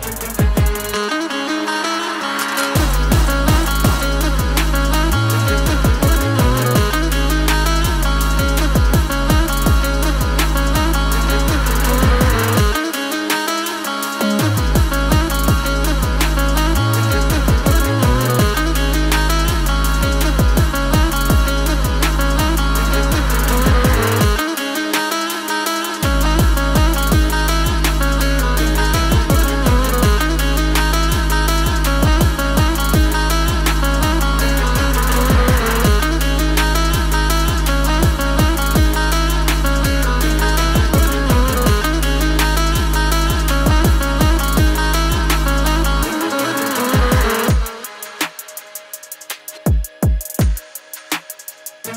Thank